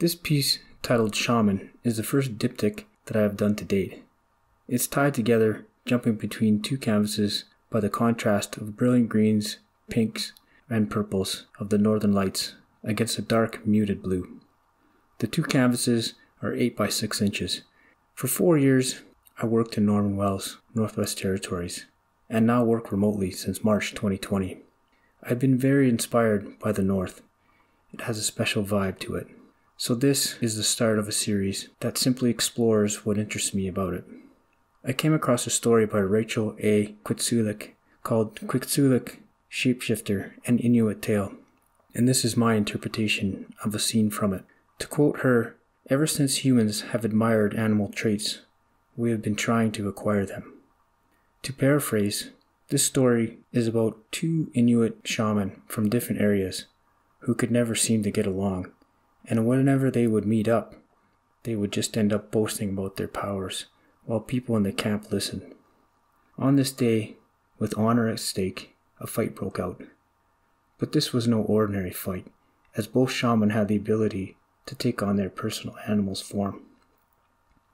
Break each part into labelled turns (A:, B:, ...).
A: This piece, titled Shaman, is the first diptych that I have done to date. It's tied together, jumping between two canvases by the contrast of brilliant greens, pinks, and purples of the northern lights against a dark, muted blue. The two canvases are 8 by 6 inches. For four years, I worked in Norman Wells, Northwest Territories, and now work remotely since March 2020. I've been very inspired by the North. It has a special vibe to it. So, this is the start of a series that simply explores what interests me about it. I came across a story by Rachel A. Qitsualik called Qitsualik Shapeshifter An Inuit Tale, and this is my interpretation of a scene from it. To quote her, ever since humans have admired animal traits, we have been trying to acquire them. To paraphrase, this story is about two Inuit shaman from different areas who could never seem to get along, and whenever they would meet up, they would just end up boasting about their powers while people in the camp listened. On this day, with honor at stake, a fight broke out. But this was no ordinary fight, as both shaman had the ability to take on their personal animal's form.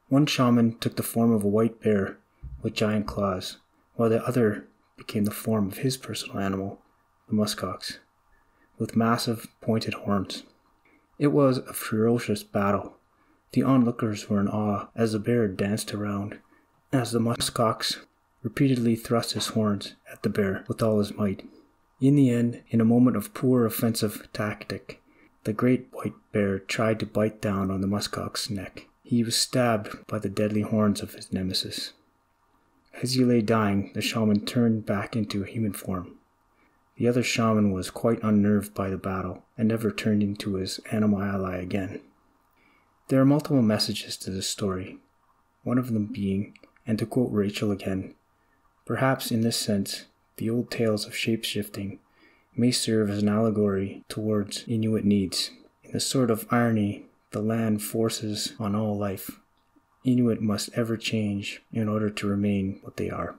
A: One shaman took the form of a white bear with giant claws, while the other became the form of his personal animal, the muskox, with massive pointed horns. It was a ferocious battle. The onlookers were in awe as the bear danced around, as the muskox repeatedly thrust his horns at the bear with all his might. In the end, in a moment of poor offensive tactic, the great white bear tried to bite down on the muskox's neck. He was stabbed by the deadly horns of his nemesis. As he lay dying, the shaman turned back into human form. The other shaman was quite unnerved by the battle and never turned into his animal ally again. There are multiple messages to this story, one of them being, and to quote Rachel again, perhaps in this sense, the old tales of shapeshifting may serve as an allegory towards Inuit needs. In the sort of irony the land forces on all life, Inuit must ever change in order to remain what they are.